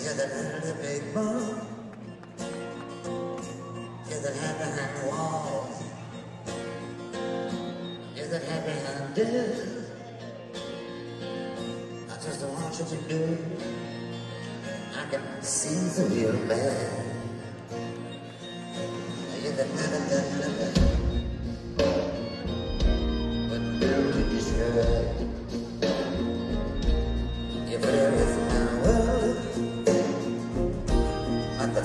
You're the little big bone. You're the hand behind the wall. You're the hand behind death. I just want you to do. I can see through your man. You're the big. But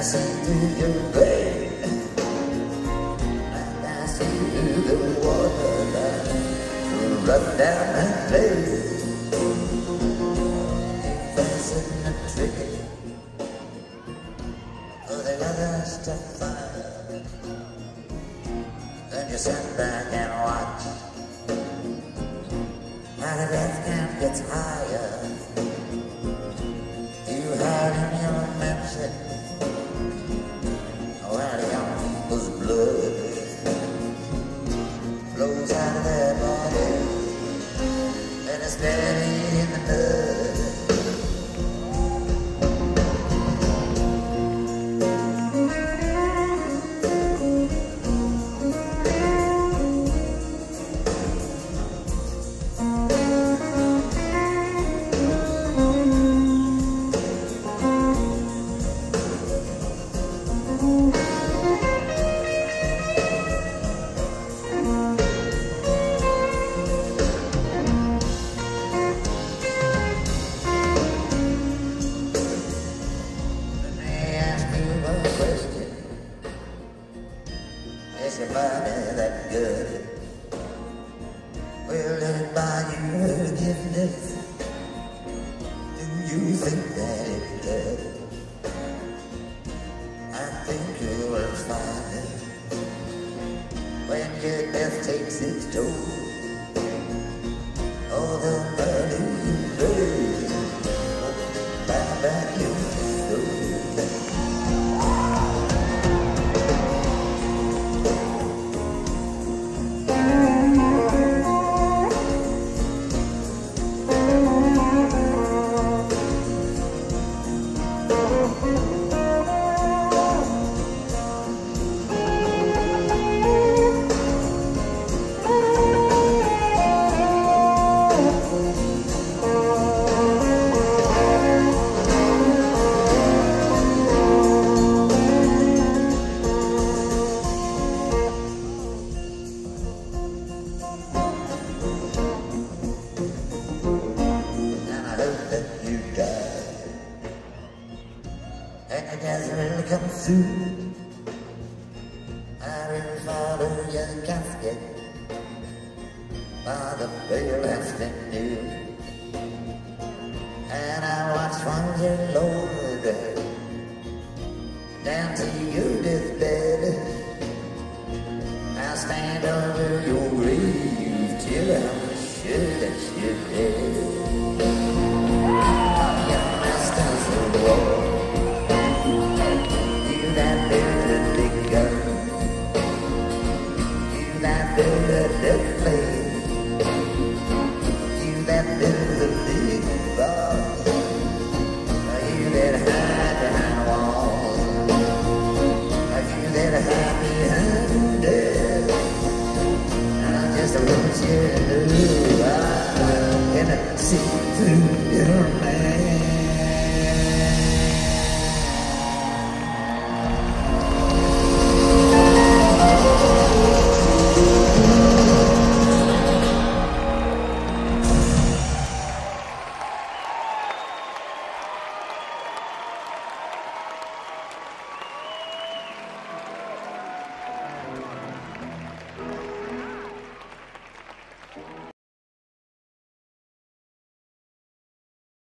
I see through your brain, and I see the water that run down that lane. Facing the tricky for the others to find. Then you sit back and watch how the death count gets higher. You hide in your mansion Will it buy you forgiveness? Do you think that it does? I think you will find it when your death takes its toll. All the money you made won't buy back your I will follow your casket by the pale afternoon. And I watch from your lower That built the flame. You that built the big bar. You that hide behind walls. You that hide behind death. I just want you to I see through your man.